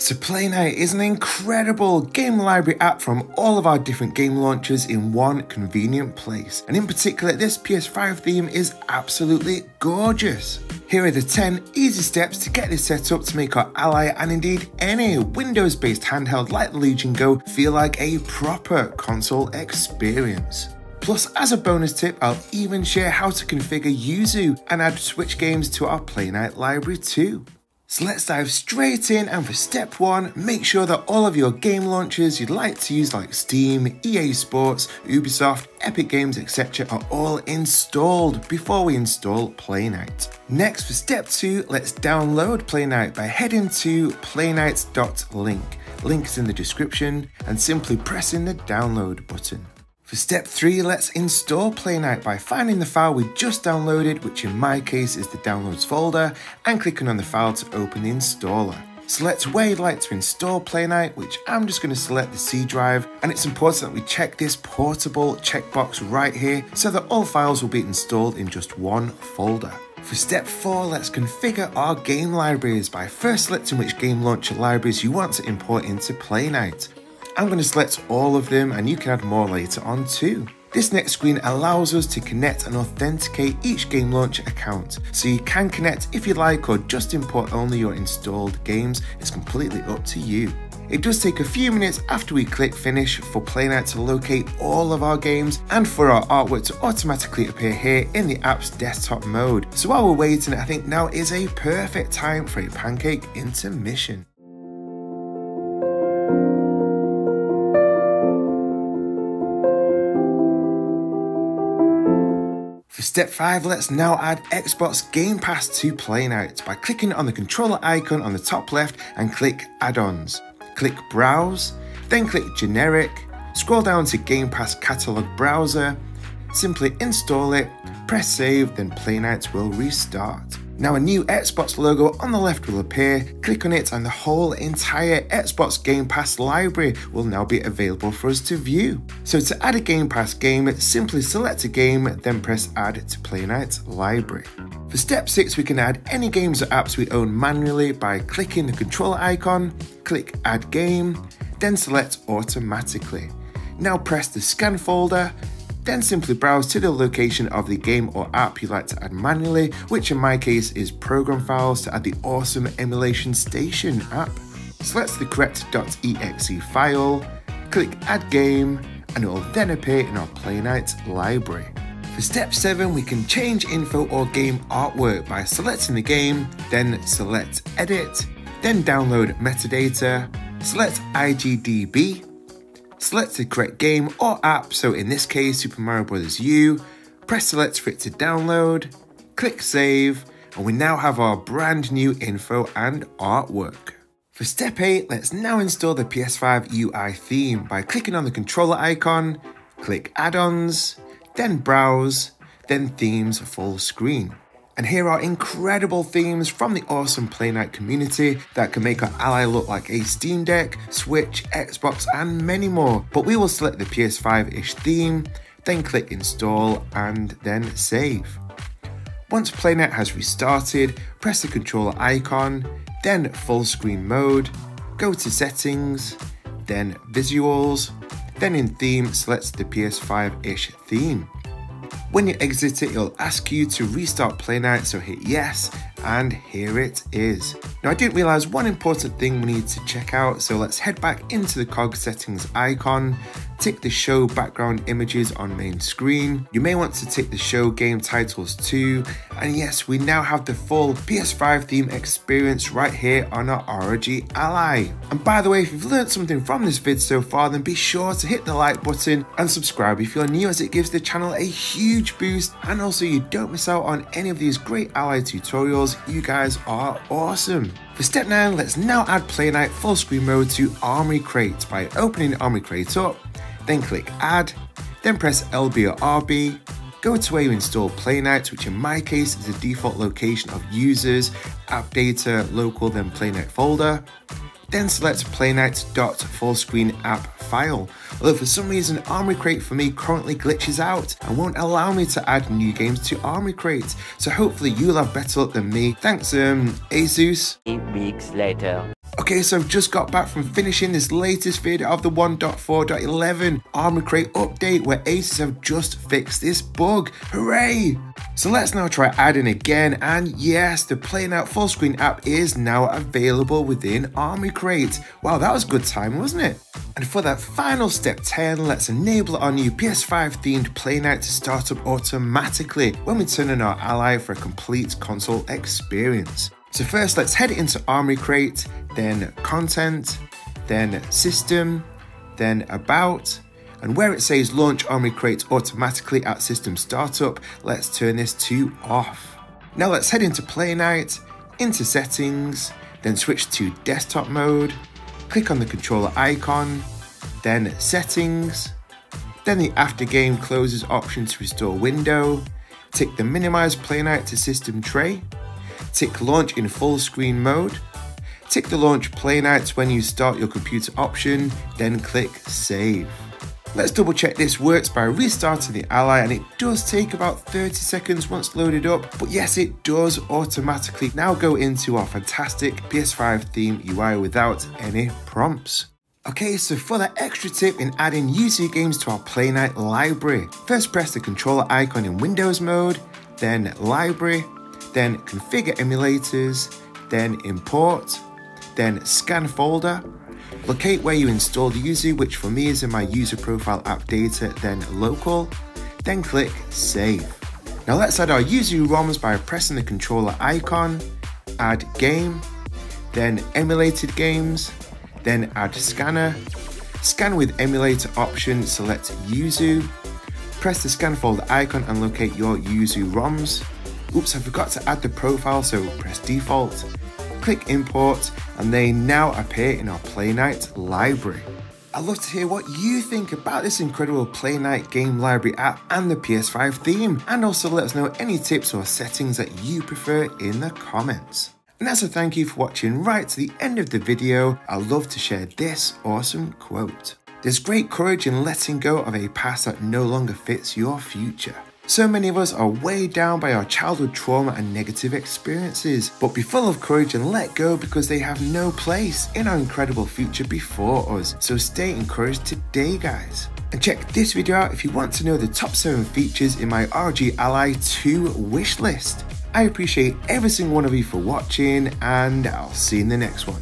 So Playnite is an incredible game library app from all of our different game launchers in one convenient place. And in particular, this PS5 theme is absolutely gorgeous. Here are the 10 easy steps to get this set up to make our Ally and indeed any Windows-based handheld like the Legion Go feel like a proper console experience. Plus, as a bonus tip, I'll even share how to configure Yuzu and add Switch games to our Playnite library too. So let's dive straight in and for step one, make sure that all of your game launchers you'd like to use like Steam, EA Sports, Ubisoft, Epic Games, etc. are all installed before we install Playnite. Next for step two, let's download Playnite by heading to playnite.link. Link is in the description and simply pressing the download button. For step 3, let's install Playnite by finding the file we just downloaded, which in my case is the downloads folder, and clicking on the file to open the installer. Select where you'd like to install Playnite, which I'm just going to select the C drive, and it's important that we check this portable checkbox right here so that all files will be installed in just one folder. For step 4, let's configure our game libraries by first selecting which game launcher libraries you want to import into Playnite. I'm going to select all of them and you can add more later on too. This next screen allows us to connect and authenticate each game launcher account. So you can connect if you like or just import only your installed games, it's completely up to you. It does take a few minutes after we click finish for Playnite to locate all of our games and for our artwork to automatically appear here in the app's desktop mode. So while we're waiting, I think now is a perfect time for a pancake intermission. For step 5, let's now add Xbox Game Pass to Playnite by clicking on the controller icon on the top left and click Add-ons. Click Browse, then click Generic, scroll down to Game Pass Catalog Browser, simply install it, press save, then Playnite will restart. Now a new Xbox logo on the left will appear, click on it and the whole entire Xbox Game Pass library will now be available for us to view. So to add a Game Pass game, simply select a game, then press add to Playnite library. For step 6 we can add any games or apps we own manually by clicking the controller icon, click add game, then select automatically. Now press the scan folder, then simply browse to the location of the game or app you'd like to add manually, which in my case is program files to add the awesome Emulation Station app. Select the correct .exe file, click add game, and it will then appear in our Playnite library. For step 7, we can change info or game artwork by selecting the game, then select edit, then download metadata, select IGDB, select the correct game or app, so in this case Super Mario Bros. U, press select for it to download, click save, and we now have our brand new info and artwork. For step 8, let's now install the PS5 UI theme by clicking on the controller icon, click add-ons, then browse, then themes full screen. And here are incredible themes from the awesome Playnite community that can make our ally look like a Steam Deck, Switch, Xbox, and many more. But we will select the PS5-ish theme, then click install and then save. Once Playnite has restarted, press the controller icon, then full screen mode, go to settings, then visuals, then in theme select the PS5-ish theme. When you exit it, it'll ask you to restart Playnite, so hit yes, and here it is. Now I didn't realize one important thing we need to check out, so let's head back into the cog settings icon, tick the show background images on main screen. You may want to tick the show game titles too. And yes, we now have the full PS5 theme experience right here on our ROG Ally. And by the way, if you've learned something from this vid so far, then be sure to hit the like button and subscribe if you're new as it gives the channel a huge boost. And also you don't miss out on any of these great Ally tutorials. You guys are awesome. For step 9, let's now add Playnite full screen mode to Armoury Crate by opening Armoury Crate up then click add, then press LB or RB, go to where you install Playnite, which in my case is the default location of users, app data, local, then Playnite folder, then select playnite.fullscreen app file. Although for some reason Armoury Crate for me currently glitches out and won't allow me to add new games to Armoury Crate. So hopefully you'll have better luck than me. Thanks um, Asus. Eight weeks later. Okay, so I've just got back from finishing this latest video of the 1.4.11 Armoury Crate update where Asus have just fixed this bug. Hooray! So let's now try adding again and yes, the Playnite full screen app is now available within Armoury Crate. Wow, that was good time, wasn't it? And for that final step 10, let's enable our new PS5 themed Playnite to start up automatically when we turn on our Ally for a complete console experience. So first let's head into Armoury Crate, then Content, then System, then About, and where it says Launch Armoury Crate automatically at System Startup, let's turn this to off. Now let's head into Playnite, into Settings, then switch to Desktop Mode, click on the controller icon, then Settings, then the After Game Closes option to restore window, tick the Minimize Playnite to System tray, tick launch in full screen mode, tick the launch play when you start your computer option, then click save. Let's double check this works by restarting the Ally and it does take about 30 seconds once loaded up, but yes it does automatically now go into our fantastic PS5 theme UI without any prompts. Okay, so for that extra tip in adding Yuzu games to our Playnite library, first press the controller icon in Windows mode, then Library, then configure emulators, then import, then scan folder, locate where you installed Yuzu, which for me is in my user profile app data, then local, then click save. Now let's add our Yuzu ROMs by pressing the controller icon, add game, then emulated games, then add scanner, scan with emulator option, select Yuzu, press the scan folder icon and locate your Yuzu ROMs, Oops, I forgot to add the profile, so press default, click import, and they now appear in our Playnite library. I'd love to hear what you think about this incredible Playnite game library app and the PS5 theme, and also let us know any tips or settings that you prefer in the comments. And as a thank you for watching right to the end of the video, I'd love to share this awesome quote. There's great courage in letting go of a past that no longer fits your future. So many of us are weighed down by our childhood trauma and negative experiences, but be full of courage and let go because they have no place in our incredible future before us. So stay encouraged today, guys. And check this video out if you want to know the top 7 features in my ROG Ally 2 wish list. I appreciate every single one of you for watching, and I'll see you in the next one.